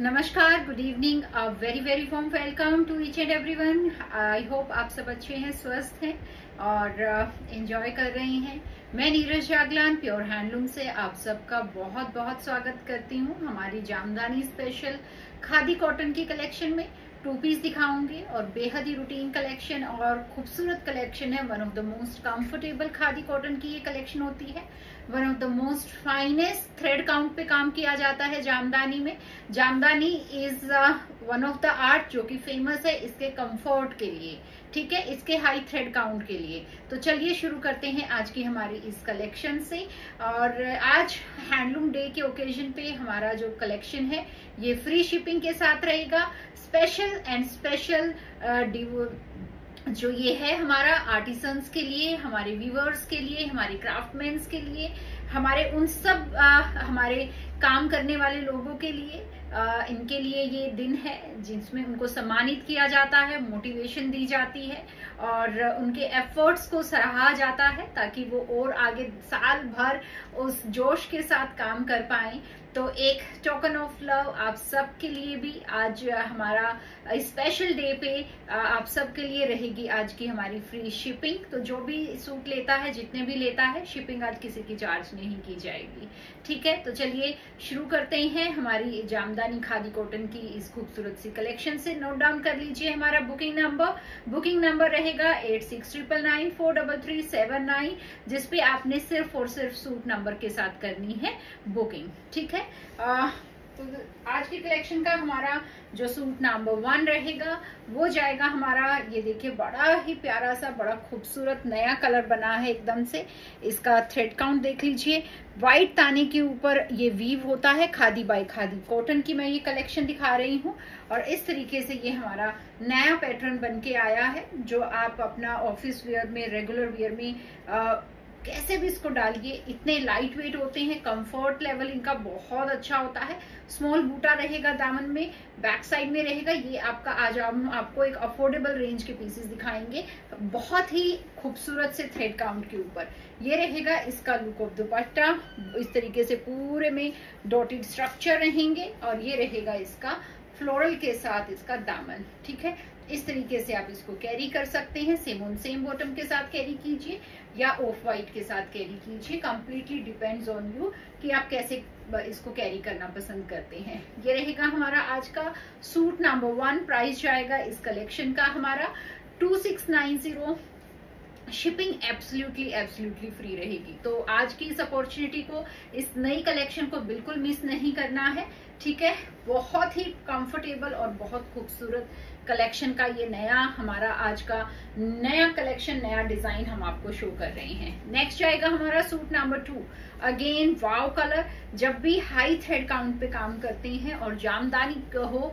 नमस्कार good evening uh very very warm welcome to each and everyone I hope आप सब अच्छे हैं स्वस्थ हैं और एंजॉय uh, कर रहे हैं। मैं नीरज जागलान प्योर हैंडलूम से आप सबका बहुत बहुत स्वागत करती हूँ हमारी जामदानी स्पेशल खादी कॉटन की कलेक्शन में। टू पीस दिखाऊँगी और बेहद ही रूटीन कलेक्शन और खूबसूरत कलेक्शन है। One of the most comfortable khadi cotton की ये कलेक्शन होती है। One of the most finest thread count पे काम किया जाता है जामदानी में। Jamdani is one of the art जो कि फ़ेमस है इसके कंफर्ट के लिए, ठीक है? इसके हाई थ्रेड काउंट के लिए। तो चलिए शुरू करते हैं आज की हमारी इस कलेक्शन से। और आज हैंडलूम डे के ओकेजन पे हमारा जो कलेक्शन है, ये फ्री शिपिंग के साथ रहेगा। स्पेशल एंड स्पेशल जो ये है हमारा आर्टिसंस के लिए, हमारे व्यूवर्स के लिए, हमारे क्राफ्टमैन्स के लिए हमारे उन सब आ, हमारे काम करने वाले लोगों के लिए आ, इनके लिए ये दिन है जिसमें उनको सम्मानित किया जाता है मोटिवेशन दी जाती है और उनके एफर्ट्स को सराहा जाता है ताकि वो और आगे साल भर उस जोश के साथ काम कर पाए। तो एक टोकन ऑफ़ लव आप सब के लिए भी आज हमारा स्पेशल डे पे आप सब के लिए रहेगी आज की हमारी फ्री शिपिंग तो जो भी सूट लेता है, जितने भी लेता है शिपिंग आज किसी की चार्ज नहीं की जाएगी। ठीक है? तो चलिए शुरू करते हैं हमारी जामदानी खादी कॉटन की इस खूबसूरत सी कलेक्शन से। नोट डाउन कर लीजिए हमारा बुकिंग नंबर बुकिंग नंबर रहेगा eight six triple nine four double three seven nine जिसपे आपने सिर्फ़ और सिर्फ़ सूट नंबर के साथ करनी है बुकिंग ठीक है? आ, तो आज की कलेक्शन का हमारा जो सूट नंबर वन रहेगा वो जाएगा हमारा ये देखिए बड़ा ही प्यारा सा बड़ा खूबसूरत नया कलर बना है एकदम से। इसका थ्रेड काउंट देख लीजिए। व्हाइट ताने के ऊपर ये वीव होता है खादी बाई खादी। कॉटन की मैं ये कलेक्शन दिखा रही हूँ। और इस तरीके से ये हमारा नया पैटर्न बन के आया है जो आप अपना ऑफ़िस वेयर में रेगुलर वेयर में आ, कैसे भी इसको डालिए, इतने लाइट वेट होते हैं कंफर्ट लेवल इनका बहुत अच्छा होता है। स्मॉल बूटा रहेगा दामन में बैक साइड में रहेगा, ये आपका आज हम आपको एक अफोर्डेबल रेंज के पीसेस दिखाएँगे, बहुत ही खूबसूरत से थ्रेड काउंट के ऊपर। ये रहेगा इसका लुक ऑफ़ दुपट्टा, इस तरीके से पूरे में डॉटेड स्ट्रक्चर रहेंगे, और ये रहेगा इसका फ्लोरल के साथ इसका दामन, ठीक है? इस तरीके से आप इसको कैरी कर सकते हैं सेम ऑन सेम बॉटम के साथ कैरी कीजिए या ऑफ़ व्हाइट के साथ कैरी कीजिए। कंप्लीटली डिपेंड्स ऑन यू कि आप कैसे इसको कैरी करना पसंद करते हैं। ये रहेगा हमारा आज का सूट नंबर वन प्राइस जाएगा इस कलेक्शन का हमारा। Two six nine zero shipping absolutely absolutely free रहेगी। तो आज की इस अपॉर्चुनिटी को, इस नई कलेक्शन को बिल्कुल मिस नहीं करना है, ठीक है? बहुत ही कंफर्टेबल और बहुत खूबसूरत कलेक्शन का ये नया, हमारा आज का नया कलेक्शन नया डिज़ाइन हम आपको शो कर रहे हैं। नेक्स्ट जाएगा हमारा suit number two again wow colour जब भी हाई थ्रेड काउंट पे काम करते हैं और जामदानी हो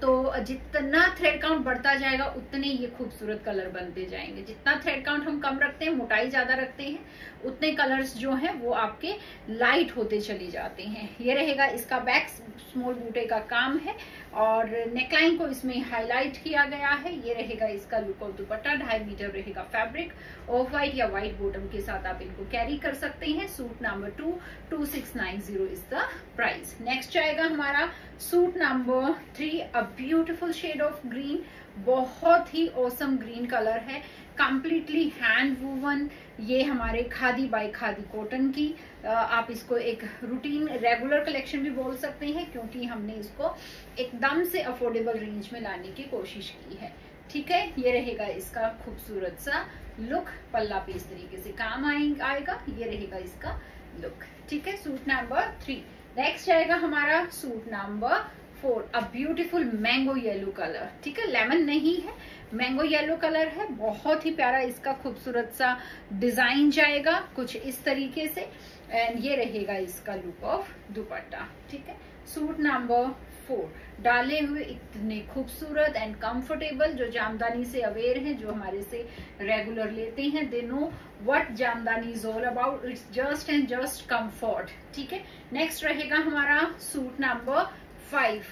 तो जितना थ्रेड काउंट बढ़ता जाएगा, उतने ये खूबसूरत कलर बनते जाएँगे। जितना थ्रेड काउंट हम कम रखते हैं, मोटाई ज़्यादा रखते हैं, उतने कलर्स जो हैं, वो आपके लाइट होते चले जाते हैं। ये रहेगा इसका बैक स्मॉल बूटे का काम है और नेकलाइन को इसमें हाईलाइट किया गया है। ये रहेगा इसका लुक ऑफ़ दुपट्टा, ढाई मीटर रहेगा फैब्रिक ऑफ़ व्हाइट या व्हाइट बॉटम के साथ आप इनको कैरी कर सकते हैं। Suit number two two six nine zero is the price next आएगा हमारा suit number three a beautiful shade of green बहुत ही औसम ग्रीन कलर है. कंप्लीटली हैंड वूवन ये हमारे खादी बाई खादी कॉटन की आप इसको एक रूटीन रेगुलर कलेक्शन भी बोल सकते हैं, क्योंकि हमने इसको एकदम से अफोर्डेबल रेंज में लाने की कोशिश की है। ठीक है? ये रहेगा इसका खूबसूरत सा लुक पल्ला पे इस तरीके से काम आएगा. ये रहेगा इसका लुक ठीक है? सूट नंबर थ्री नेक्स्ट आएगा हमारा suit number four a beautiful mango yellow colour ठीक है? लेमन नहीं है. मैंगो येलो कलर है. बहुत ही प्यारा इसका खूबसूरत सा डिज़ाइन जाएगा कुछ इस तरीके से. एंड ये रहेगा इसका लुक ऑफ़ दुपट्टा. ठीक है? सूट नंबर फोर डाले हुए इतने खूबसूरत एंड कंफर्टेबल जो जामदानी से अवेयर हैं, जो हमारे से रेगुलर लेते हैं they know what Jamdani is all about it's just and just comfort ठीक है? नेक्स्ट रहेगा हमारा suit number five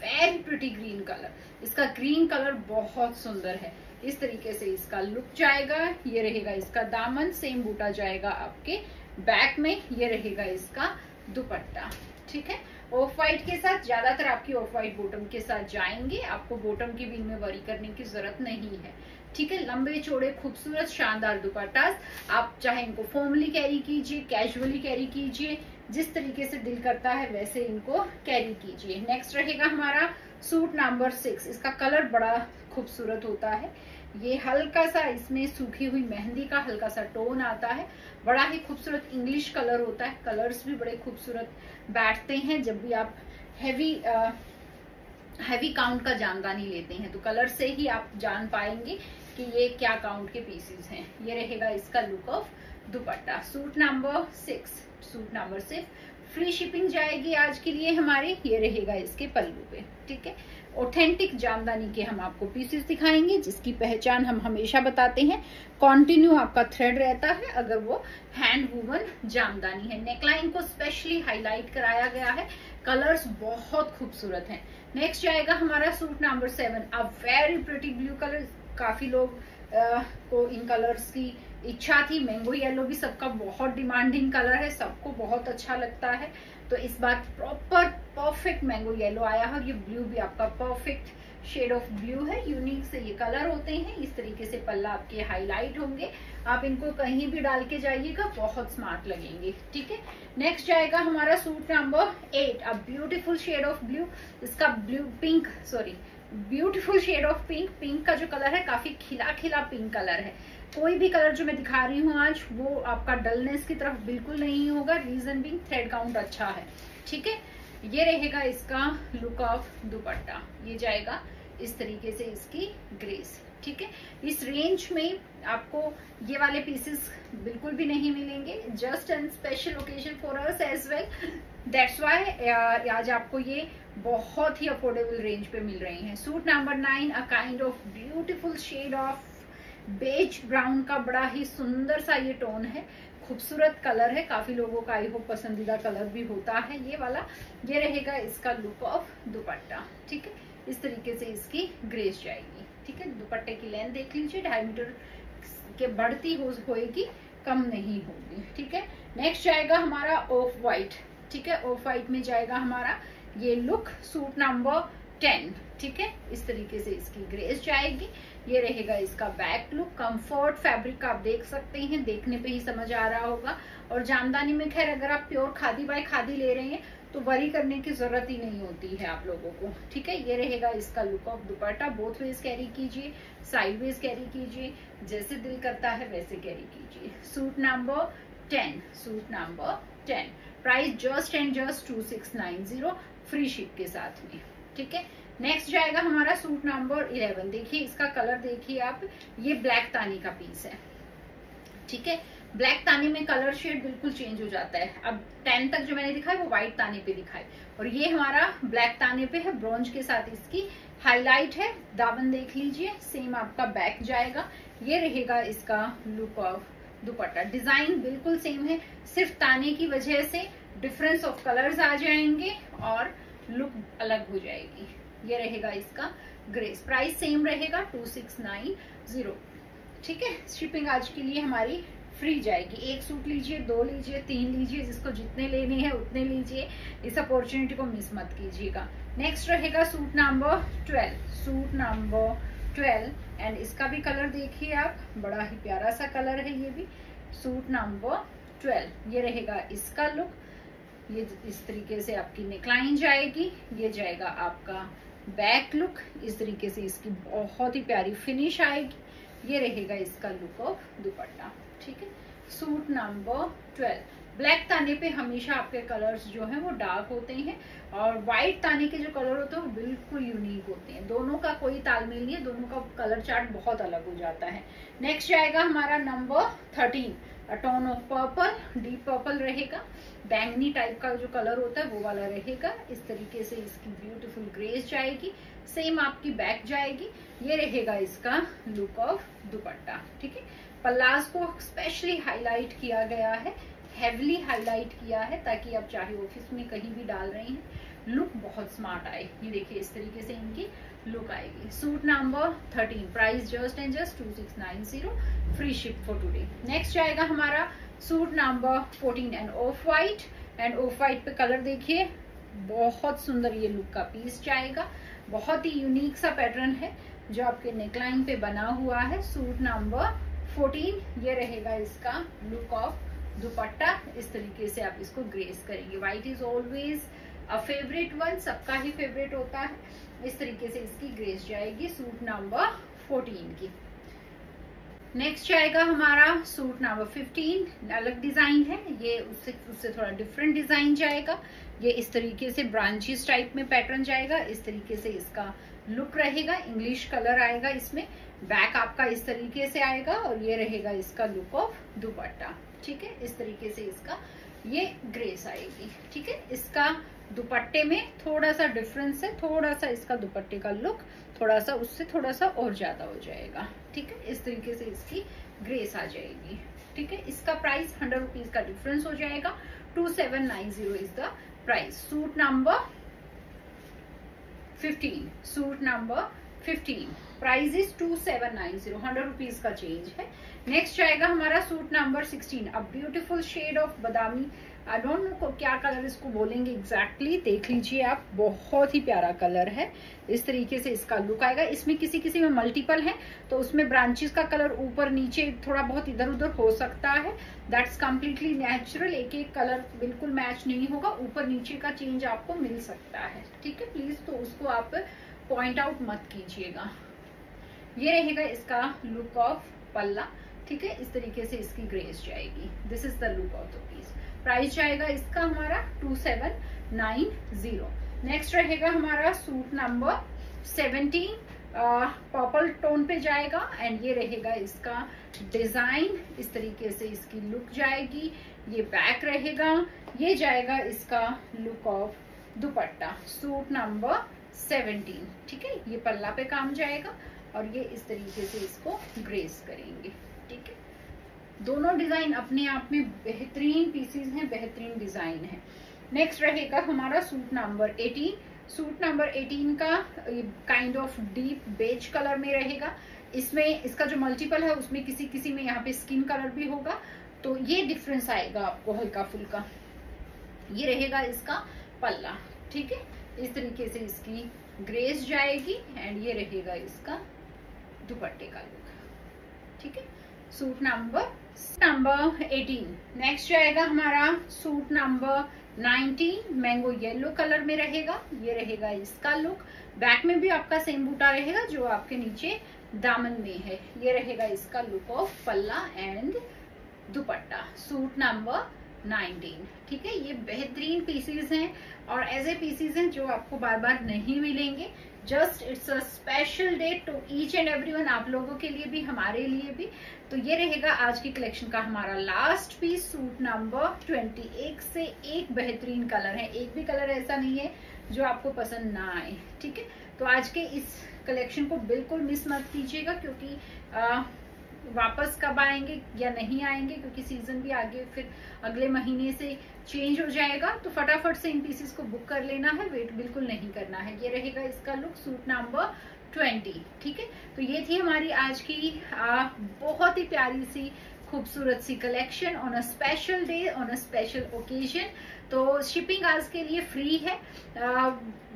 very pretty green colour इसका ग्रीन कलर बहुत सुंदर है। इस तरीके से इसका लुक जाएगा, ये रहेगा इसका दामन सेम बूटा जाएगा आपके बैक में, ये रहेगा इसका दुपट्टा। ठीक है? ऑफ़ वाइट के साथ, ज़्यादातर आपकी ऑफ़ व्हाइट बॉटम के साथ जाएँगे। आपको बॉटम की भी में वरी करने की ज़रूरत नहीं है। ठीक है? लंबे, चौड़े, खूबसूरत, शानदार दुपट्टा। आप चाहे इनको फॉर्मली कैरी कीजिए कैजुअली कैरी कीजिए, जिस तरीके से दिल करता है, वैसे इनको कैरी कीजिए। नेक्स्ट रहेगा हमारा सूट नंबर सिक्स इसका कलर बड़ा खूबसूरत होता है। ये हल्का सा इसमें सूखी हुई मेहंदी का हल्का सा टोन आता है। बड़ा ही खूबसूरत इंग्लिश कलर होता है। कलर्स भी बड़े खूबसूरत बैठते हैं। जब भी आप हैवी हैवी काउंट का जानदानी लेते हैं तो कलर से ही आप जान पाएँगे कि ये क्या काउंट के पीसेस हैं। ये रहेगा इसका look of dupatta. Suit number six suit number six free shipping जाएगी आज के लिए हमारे ये रहेगा इसके पल्लू पे ठीक है? ऑथेंटिक जामदानी के हम आपको पीसेस दिखाएँगे जिसकी पहचान हम हमेशा बताते हैं। कंटिन्यू आपका थ्रेड रहता है अगर वो हैंड वूवन जामदानी है। नेकलाइन को स्पेशली हाईलाइट कराया गया है। कलर्स बहुत खूबसूरत हैं। नेक्स्ट जाएगा हमारा suit number seven a very pretty blue colour काफ़ी लोग आ, को इन कलर्स की इच्छा थी मैंगो येलो भी सबका बहुत डिमांडिंग कलर है, सबको बहुत अच्छा लगता है। तो इस बार प्रॉपर परफेक्ट मैंगो येलो आया है ये ब्लू भी आपका परफेक्ट शेड ऑफ़ ब्लू है। यूनिक से ये कलर होते हैं। इस तरीके से पल्ला आपके हाईलाइट होंगे। आप इनको कहीं भी डाल के जाइएगा, बहुत स्मार्ट लगेंगे। ठीक है? नेक्स्ट जाएगा हमारा सूट नंबर एट अब ब्यूटीफुल शेड ऑफ़ ब्लू इसका blue pink sorry beautiful shade of pink pink का जो कलर है, काफ़ी खिला खिला पिंक कलर है। कोई भी कलर जो मैं दिखा रही हूँ आज, वो आपका डलनेस की तरफ़ बिल्कुल नहीं होगा। रीजन बिंग थ्रेड काउंट अच्छा है। ठीक है? ये रहेगा इसका लुक ऑफ़ दुपट्टा। ये जाएगा इस तरीके से इसकी ग्रेस ठीक है? इस रेंज में आपको ये वाले पीसेस बिल्कुल भी नहीं मिलेंगे। Just and special occasion for us as well that's why आज आपको ये बहुत ही अफोर्डेबल रेंज पे मिल रही हैं। Suit number nine a kind of beautiful shade of beige brown का बड़ा ही सुंदर सा ये टोन है। खूबसूरत कलर है। काफ़ी लोगों का आई होप पसंदीदा कलर भी होता है। ये वाला, ये रहेगा इसका लुक ऑफ़ दुपट्टा, ठीक है? इस तरीके से इसकी ग्रेस जाएगी, ठीक है? दुपट्टे की लेंथ देख लीजिए। ढाई मीटर के बढ़ती हो, होएगी, कम नहीं होगी, ठीक है? नेक्स्ट जाएगा हमारा ऑफ़ व्हाइट ठीक है? ऑफ़ व्हाइट में जाएगा हमारा ये लुक सूट नंबर टेन ठीक है? इस तरीके से इसकी ग्रेस जाएगी। ये रहेगा इसका बैक लुक कंफर्ट फैब्रिक आप देख सकते हैं, देखने पे ही समझ आ रहा होगा। और जामदानी में खैर अगर आप प्योर खादी बाय खादी ले रहे हैं तो वरी करने की ज़रूरत ही नहीं होती है आप लोगों को, ठीक है? ये रहेगा इसका लुक ऑफ़ दुपट्टा। बोथ वेज कैरी कीजिए साइड वेज कैरी कीजिए, जैसे दिल करता है वैसे कैरी कीजिए। Suit number ten suit number ten price just and just two six nine zero free ship के साथ में, ठीक है? नेक्स्ट जाएगा हमारा सूट नंबर इलेवन देखिए, इसका कलर देखिए आप, ये ब्लैक तानी का पीस है। ठीक है? ब्लैक तानी में कलर शेड बिल्कुल चेंज हो जाता है। अब टेन तक जो मैंने दिखाया, वो व्हाइट ताने पे दिखाई और ये हमारा ब्लैक ताने पे है ब्रॉन्ज के साथ इसकी हाईलाइट है। दामन देख लीजिए सेम आपका बैक जाएगा। ये रहेगा इसका लुक ऑफ़ दुपट्टा। डिज़ाइन बिल्कुल सेम है, सिर्फ़ ताने की वजह से डिफरेंस ऑफ़ कलर्स आ जाएँगे और लुक अलग हो जाएगी। ये रहेगा इसका ग्रेस प्राइस सेम रहेगा टू सिक्स नाइन ज़ीरो ठीक है? शिपिंग आज के लिए हमारी फ्री जाएगी. एक सूट लीजिए, दो लीजिए, तीन लीजिए, जिसको जितने लेने हैं उतने लीजिए. इस अपॉर्चुनिटी को मिस मत कीजिएगा. नेक्स्ट रहेगा suit number twelve suit number twelve and इसका भी कलर देखिए आप. बड़ा ही प्यारा सा कलर है ये भी. सूट नंबर ट्वेल्व ये रहेगा इसका लुक ये इस तरीके से आपकी नेकलाइन जाएगी. ये जाएगा आपका बैक लुक इस तरीके से इसकी बहुत ही प्यारी फिनिश आएगी। ये रहेगा इसका लुक ऑफ़ दुपट्टा, ठीक है? सूट नंबर ट्वेल्व ब्लैक ताने पे हमेशा आपके कलर्स जो हैं वो डार्क होते हैं और व्हाइट ताने के जो कलर होते हैं वो बिल्कुल यूनिक होते हैं। दोनों का कोई तालमेल नहीं है, दोनों का कलर चार्ट बहुत अलग हो जाता है। नेक्स्ट जाएगा हमारा number thirteen tone of purple deep purple रहेगा। बैंगनी टाइप का जो कलर होता है, वो वाला रहेगा। इस तरीके से इसकी ब्यूटीफुल ग्रेस जाएगी। सेम आपकी बैक जाएगी। ये रहेगा इसका लुक ऑफ़ दुपट्टा, ठीक है? पल्लाज को स्पेशली हाईलाइट किया गया है। हेवली हाईलाइट किया है ताकि आप चाहे ऑफ़िस में कहीं भी डाल रहे हैं। लुक बहुत स्मार्ट आए। ये देखिए, इस तरीके से इनकी लुक आएगी। Suit number thirteen price just and just two six nine zero free ship for today next जाएगा हमारा suit number fourteen and off white and off white पे कलर देखिए, बहुत सुंदर ये लुक का पीस जाएगा। बहुत ही यूनिक सा पैटर्न है, जो आपके नेकलाइन पे बना हुआ है। सूट नंबर 14 ये रहेगा इसका लुक ऑफ़ दुपट्टा। इस तरीके से आप इसको ग्रेस करेंगे। White is always a favourite one सबका ही फेवरेट होता है। इस तरीके से इसकी ग्रेस जाएगी सूट नंबर 14 की। नेक्स्ट जाएगा हमारा सूट नंबर 15 अलग डिज़ाइन है. ये उससे उससे थोड़ा डिफरेंट डिज़ाइन जाएगा. ये इस तरीके से ब्रांचेस टाइप में पैटर्न जाएगा. इस तरीके से इसका लुक रहेगा. इंग्लिश कलर आएगा इसमें. बैक आपका इस तरीके से आएगा और ये रहेगा इसका लुक ऑफ़ दुपट्टा. ठीक है? इस तरीके से इसका ये ग्रेस आएगी. ठीक है? इसका दुपट्टे में थोड़ा सा डिफरेंस है. थोड़ा सा इसका दुपट्टे का लुक थोड़ा सा उससे थोड़ा सा और ज़्यादा हो जाएगा। ठीक है? इस तरीके से इसकी ग्रेस आ जाएगी। ठीक है? इसका प्राइस हंड्रेड रुपीज़ का डिफरेंस हो जाएगा। Two seven nine zero is the price suit number fifteen suit number fifteen price is two seven nine zero hundred rupees का चेंज है। नेक्स्ट आएगा हमारा सूट नंबर सिक्सटीन अब ब्यूटीफुल शेड ऑफ़ बदामी I don't know क्या colour इसको बोलेंगे exactly exactly, देख लीजिए आप बहुत ही प्यारा कलर है। इस तरीके से इसका लुक आएगा। इसमें किसी किसी में मल्टीपल है तो उसमें ब्रांचेस का कलर ऊपर नीचे थोड़ा बहुत इधर उधर हो सकता है। दैट्स कम्प्लीटली नेचुरल एक एक कलर बिल्कुल मैच नहीं होगा। ऊपर नीचे का चेंज आपको मिल सकता है। ठीक है? प्लीज़ तो उसको आप पॉइंट आउट मत कीजिएगा। ये रहेगा इसका लुक ऑफ़ पल्ला। ठीक है? इस तरीके से इसकी ग्रेस जाएगी। This is the look of the piece price जाएगा इसका हमारा two seven nine zero next रहेगा हमारा suit number seventeen purple tone पे जाएगा एंड ये रहेगा इसका डिज़ाइन इस तरीके से इसकी लुक जाएगी. ये बैक रहेगा. ये जाएगा इसका look of dupatta. Suit number seventeen ठीक है? ये पल्ला पे काम जाएगा और ये इस तरीके से इसको ग्रेस करेंगे. ठीक है? दोनों डिज़ाइन अपने आप में बेहतरीन पीसीज हैं, बेहतरीन डिज़ाइन है। नेक्स्ट रहेगा हमारा सूट नंबर 18 सूट नंबर 18 का kind of deep beige colour में रहेगा। इसमें, इसका जो मल्टीपल है, उसमें किसी किसी में यहाँ पे स्किन कलर भी होगा। तो ये डिफरेंस आएगा आपको हल्का फुल्का। ये रहेगा इसका पल्ला, ठीक है? इस तरीके से इसकी ग्रेस जाएगी एंड ये रहेगा इसका दुपट्टे का लुक ठीक है? सूट नंबर नंबर 18 नेक्स्ट जो आएगा हमारा suit number 19 mango yellow colour में रहेगा। ये रहेगा इसका लुक बैक में भी आपका सेम बूटा रहेगा, जो आपके नीचे दामन में है। ये रहेगा इसका लुक ऑफ़ पल्ला एंड दुपट्टा। सूट नंबर 19 ठीक है? ये बेहतरीन पीसीज हैं और ऐसे पीसीज हैं जो आपको बार बार नहीं मिलेंगे। Just it's a special day to each and every आप लोगों के लिए भी हमारे लिए भी। तो ये रहेगा आज की कलेक्शन का हमारा last piece suit number twenty एक से एक बेहतरीन कलर है। एक भी कलर ऐसा नहीं है जो आपको पसंद ना आए ठीक है? तो आज के इस कलेक्शन को बिल्कुल मिस मत कीजिएगा क्योंकि आ, वापस कब आएँगे या नहीं आएँगे क्योंकि सीज़न भी आगे फिर अगले महीने से चेंज हो जाएगा तो फटाफट से इन पीसेस को बुक कर लेना है वेट बिल्कुल नहीं करना है। ये रहेगा इसका लुक सूट नंबर ट्वेंटी ठीक है? तो ये थी हमारी आज की आ, बहुत ही प्यारी सी खूबसूरत सी collection on a special day on a special occasion तो शिपिंग आज के लिए फ्री है।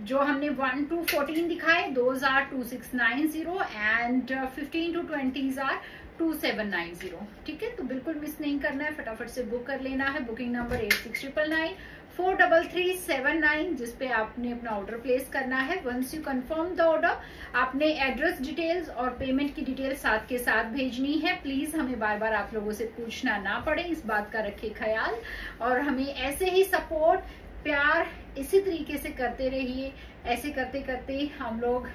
जो हमने वन टू फोर्टीन दिखाए दो are two six nine zero and fifteen to twenty are two seven nine zero ठीक है? तो बिल्कुल मिस नहीं करना है, फटाफट से बुक कर लेना है। Booking number eight six triple nine four double three seven nine जिसपे आपने अपना ऑर्डर प्लेस करना है। Once you confirm the order आपने एड्रेस डिटेल्स और पेमेंट की डिटेल्स साथ के साथ भेजनी है। प्लीज़ हमें बार बार आप लोगों से पूछना ना पड़े, इस बात का रखे ख्याल। और हमें ऐसे ही सपोर्ट प्यार, इसी तरीके से करते रहिए। ऐसे करते करते हम लोग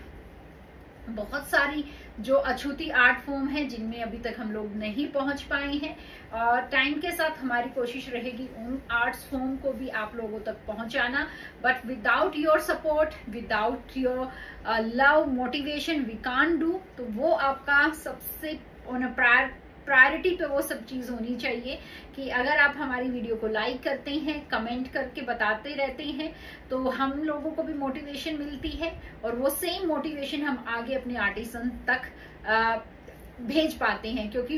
बहुत सारी जो अछूती आर्ट फॉर्म है, जिनमें अभी तक हम लोग नहीं पहुँच पाए हैं। और टाइम के साथ हमारी कोशिश रहेगी उन आर्ट्स फॉर्म को भी आप लोगों तक पहुंचाना। But without your support without your love motivation we can do तो वो आपका सबसे प्रायर प्रायोरिटी पे वो सब चीज़ होनी चाहिए कि अगर आप हमारी वीडियो को लाइक करते हैं कमेंट करके बताते रहते हैं तो हम लोगों को भी मोटिवेशन मिलती है और वो सेम मोटिवेशन हम आगे अपने आर्टिसन तक आ, भेज पाते हैं, क्योंकि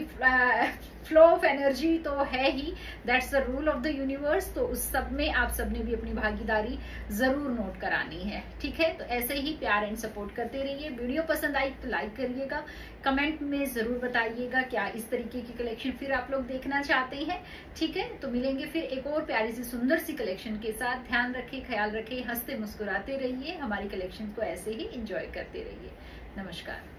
फ्लो ऑफ़ एनर्जी तो है ही that's the rule of the universe तो उस सब में आप सबने भी अपनी भागीदारी ज़रूर नोट करानी है, ठीक है? तो ऐसे ही प्यार एंड सपोर्ट करते रहिए। वीडियो पसंद आई तो लाइक करिएगा कमेंट में ज़रूर बताइएगा क्या इस तरीके की कलेक्शन फिर आप लोग देखना चाहते हैं, ठीक है? तो मिलेंगे फिर एक और प्यारी सी सुंदर सी कलेक्शन के साथ। ध्यान रखे, ख्याल रखे, हँसते मुस्कुराते रहिए, हमारी कलेक्शन को ऐसे ही इंजॉय करते रहिए। नमस्कार।